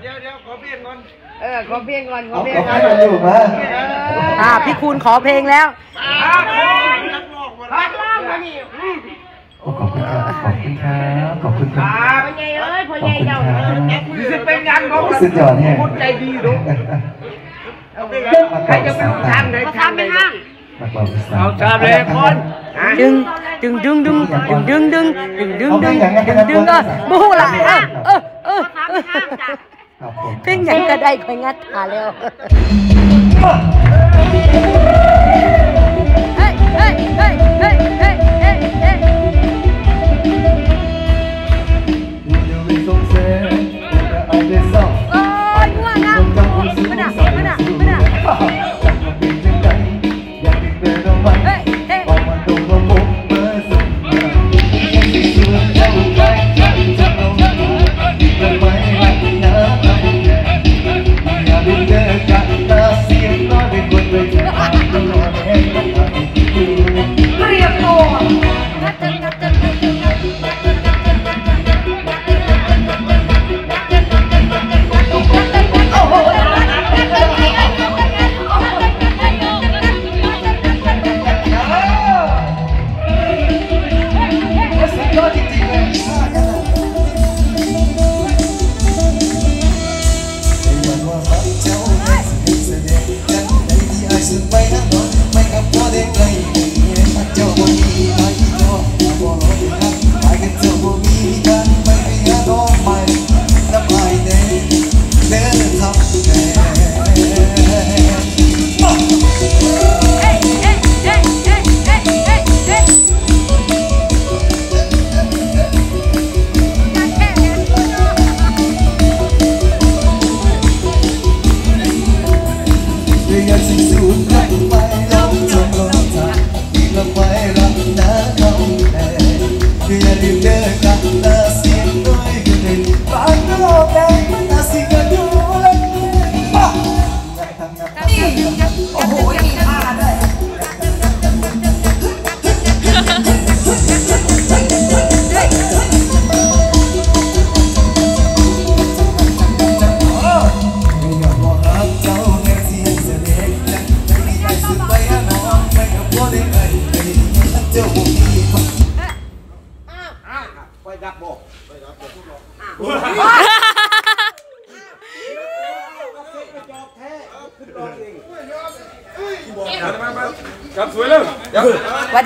เดี๋ยวเดี๋ยวขอเปลี่ยนก่อนเออขอเพลงก่อนขอเอาเพลงเอาก่อให้นมันอยู่มาอ่าพี่คูณขอเพลงแล้วนักลอกมานักลอกมานี่ขอบคุณครับขอบคุณครับขอบคุณครับพ่อใหญ่เอ้ยพ่อใหญ่เจ้าขอบคุณครับนี่จะเป็นงานของสุดยอดเนี่ยคนใจดีดูใครจะเป็นช่างไหนมาช่างทำไหนเป็นห้างเอาชาเลยคนดึงดึงดึงดึงดึงดึงดึงดึงดึงดึงดึงดึงเออโมโหละเออ เพลงหยังก็ได้คอยงัดหาแล้วเฮ้ยเฮ้ยเฮ้ย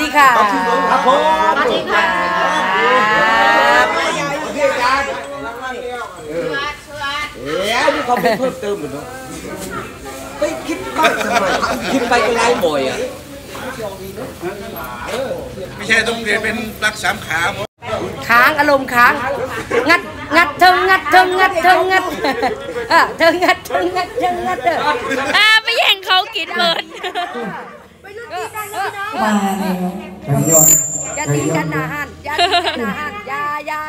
ดีค่ะขอบคุณครัสวัสดีค่ะเดี๋ยวนี่เขาเพิ่มเติมเหมือนเนาะไปคิดบ้างทำไมคิดไปก็ไล่บ่อยอะไม่ใช่ต้องเรียนเป็นรักสามขาค้างอารมณ์ค้าง งัด งัดเธองัดเธองัดเธองัดเธองัดเธองัดเทิงัดเธอไม่แย่งเขากินเบิร์ด มาเลยเดี๋ยอนยาตีกันนะฮันยาตีกันนะฮันอยาอย่า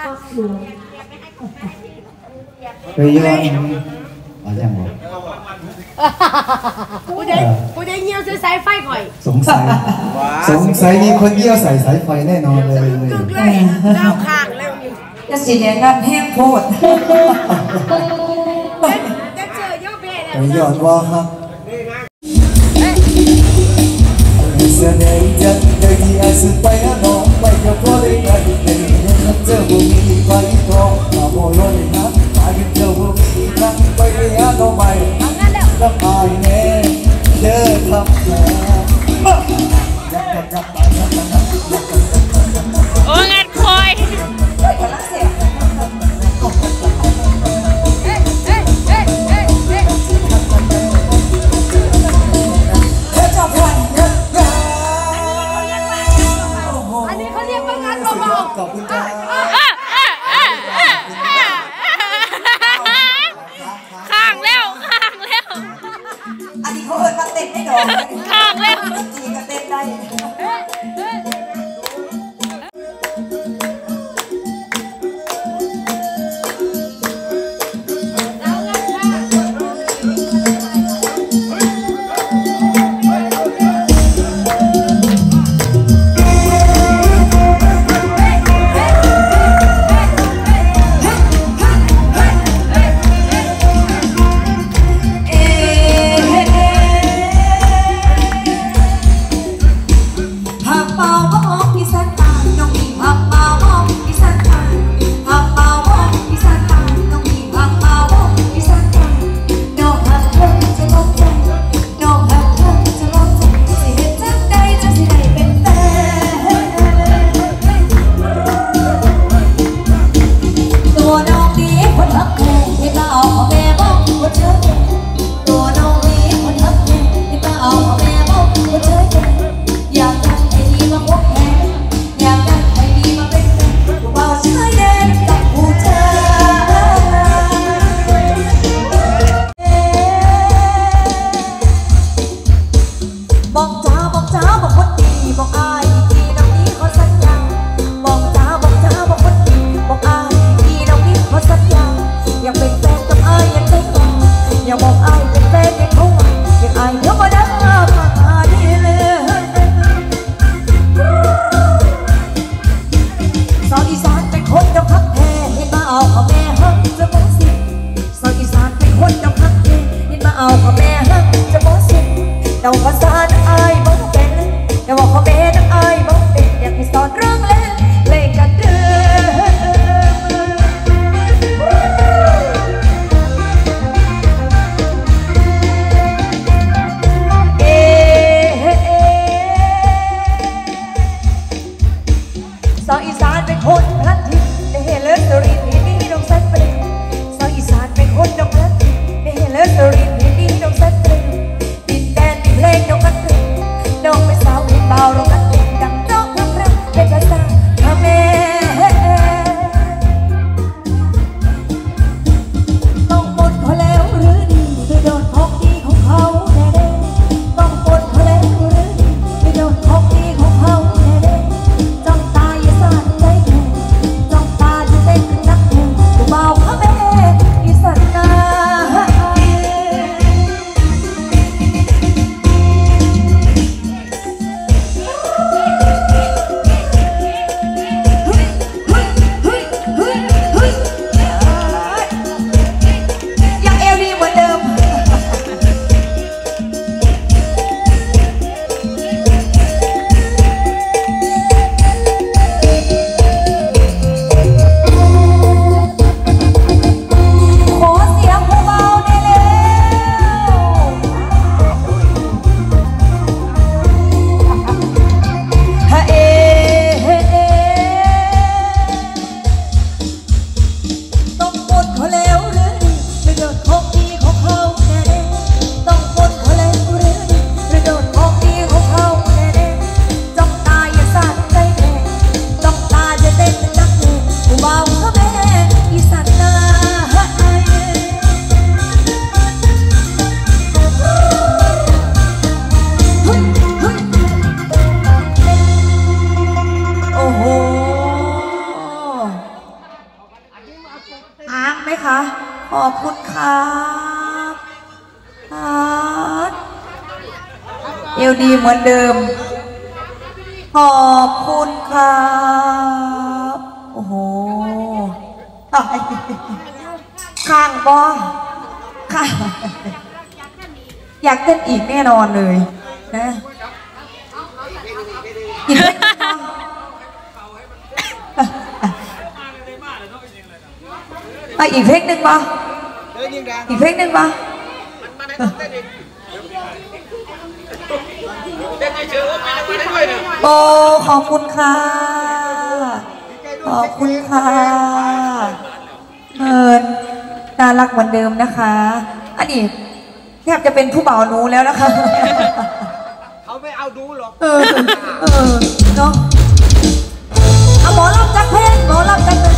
เดี๋ยวยอนมาจังหวะกูได้กูไดเงี้ยวใส่สายไฟก่อย สงสัย สงสัยมีคนเงี้ยวใส่สายไฟแน่นอนเลยเลยเล่าขางแล้วนี่จะสีแดงน้ำแห้งโพดแต่ยยอนว่าครับ ai supaya no mai ka pole ka dite na te bu mi pa i to na mo lo ni na pa i te bu mi na pa i ya no mai na mai ne de tham na ดีเหมือนเดิม ขอบคุณครับ โอ้โหตายข้างบอข้างอยากเต้นอีกแน่นอนเลยนะกิอีกเพลงหนึ่งปะอีกเพลงหนึ่งปะ โอ้ขอบคุณค่ะ ขอบคุณค่ะเอินน่ารักเหมือนเดิมนะคะ อันนี้แทบจะเป็นผู้บ่าวนูแล้วนะคะ เขาไม่เอาดูหรอก เออ เออ เนาะเอาหมอรับจักเพลงหมอรับจักเพลง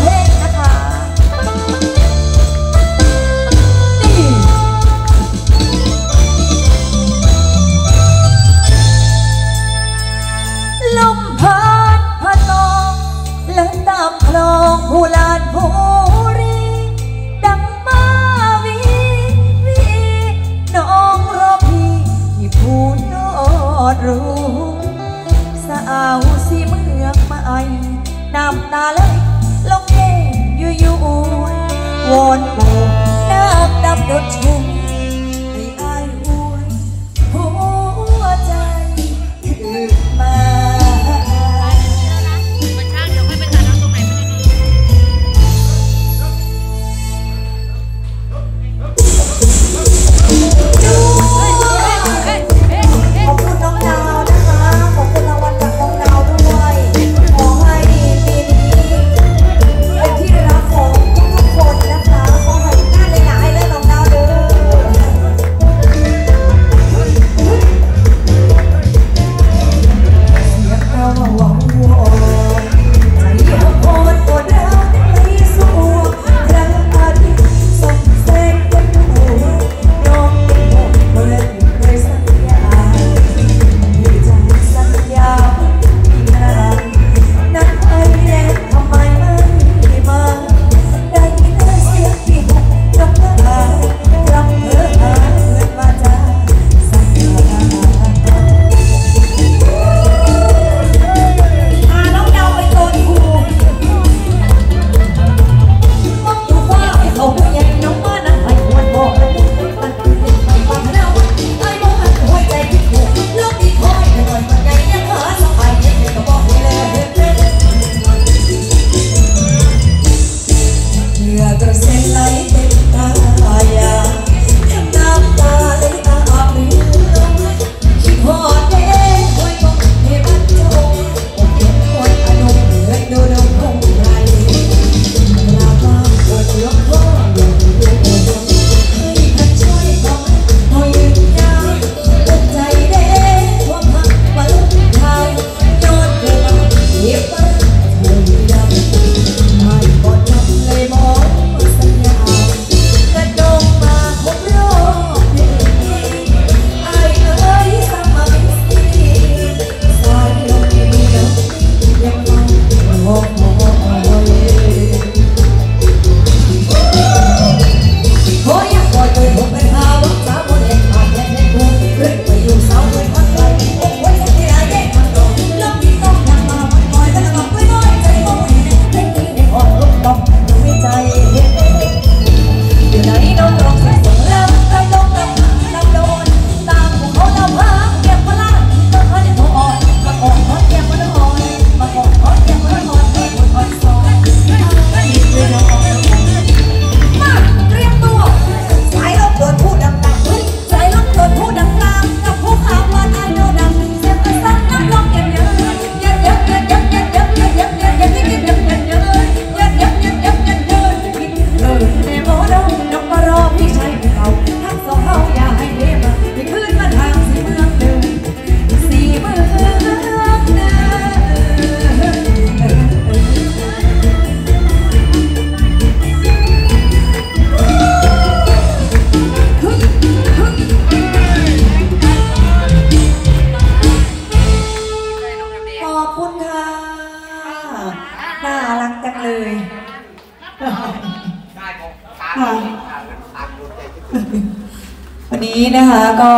นนี้นะคะ ก็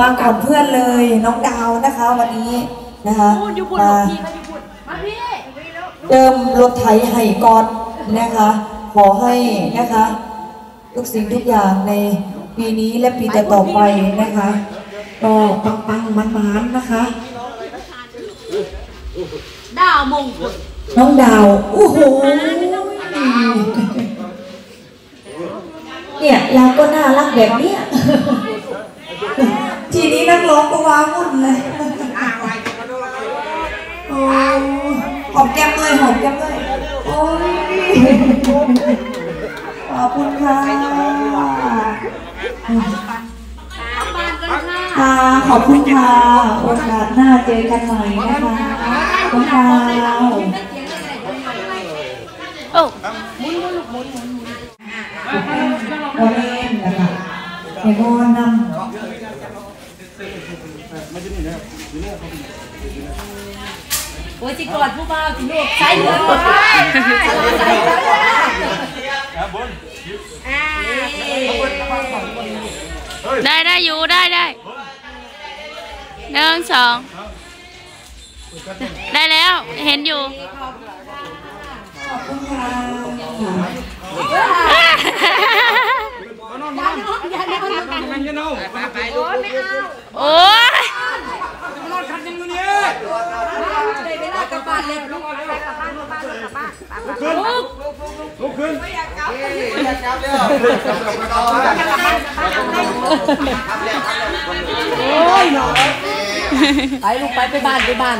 มาก่อนเพื่อนเลยน้องดาวนะคะวันนี้นะคะมาเดิมรถไถไห่ก่อนนะคะ ขอให้นะคะทุกสิ่งทุกอย่างในปีนี้และปีต่อๆไปนะคะก็ปังๆมันๆนะคะ ดาวมงคลน้องดาวโอ้โหเนี่ยเราก็น่ารักแบบเนี้ยทีนี้นักร้องก็ ว้าวุ่นเลยโอ้หอมแก้มเลยหอมแก้มเลยโอ้ยขอบคุณค่ะค่ะขอบคุณค่ะโอกาสหน้าเจอกันใหม่นะคะขอบคุณค่ะโอ้ก็เล่นนะคะเห็นว่านำ โอ้ยสิกอดผู้บ่าวสิลูกใช้เงินบ่ได้ได้ได้อยู่ได้ได้หนึ่งสองได้แล้วเห็นอยู่ขอบ ครับเร็อ้ยไปลูกไปไปบ้านไปบ้าน